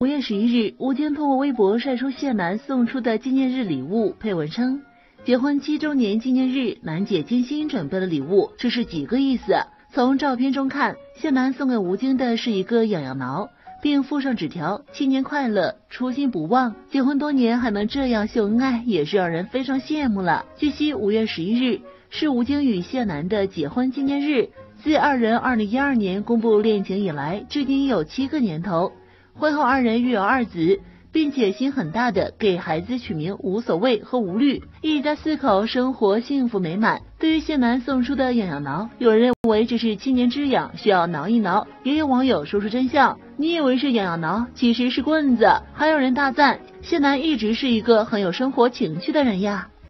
五月十一日，吴京通过微博晒出谢楠送出的纪念日礼物，配文称：“结婚七周年纪念日，楠姐精心准备了礼物，这是几个意思？”从照片中看，谢楠送给吴京的是一个痒痒挠，并附上纸条：“新年快乐，初心不忘。”结婚多年还能这样秀恩爱，也是让人非常羡慕了。据悉，五月十一日是吴京与谢楠的结婚纪念日。自二人二零一二年公布恋情以来，至今有七个年头。婚后二人育有二子，并且心很大的给孩子取名无所谓和无虑，一家四口生活幸福美满。对于谢楠送出的痒痒挠，有人认为这是七年之痒，需要挠一挠。也有网友说出真相，你以为是痒痒挠，其实是棍子。还有人大赞谢楠一直是一个很有生活情趣的人呀。